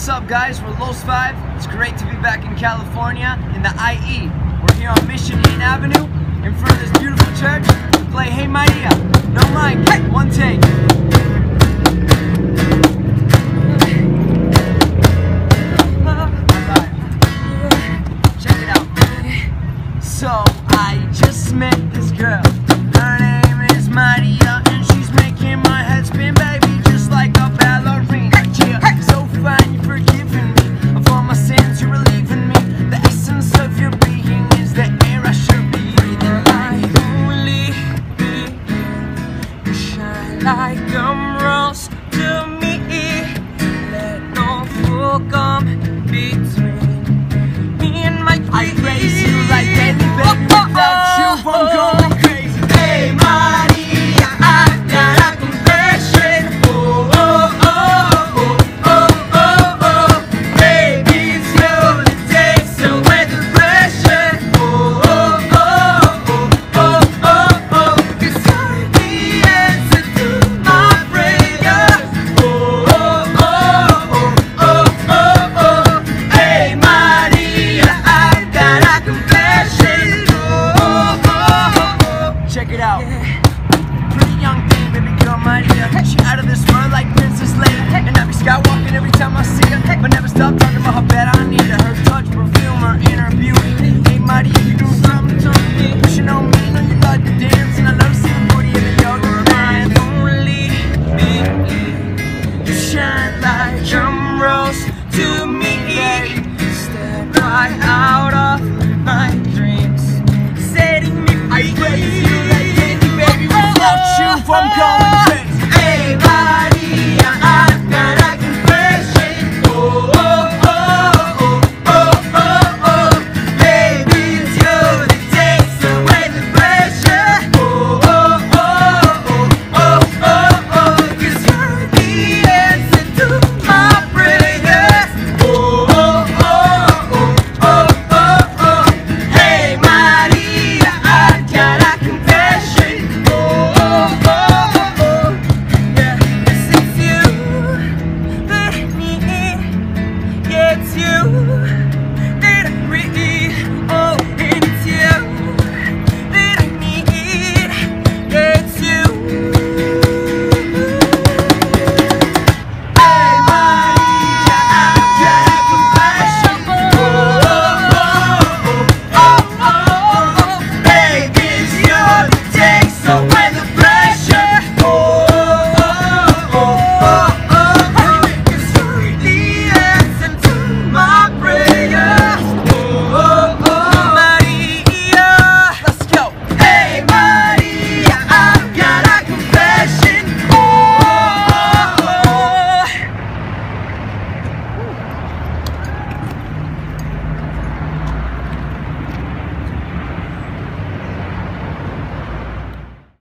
what's up guys? We're Los 5. It's great to be back in California in the IE. We're here on Mission Inn Avenue in front of this beautiful church play Hey Maria. No mind, hey, one take. Check it out. Pretty young thing, baby girl Maria. She out of this world like Princess Leia. And I be skywalking every time I see her. But never stop talking about how bad I need her. Her touch, perfume, her inner beauty. Hey Maria, you do something to me. Should know me, know you love to dance. And I love to see the booty of the My man. only you shine like emeralds to me. Step right out I'm.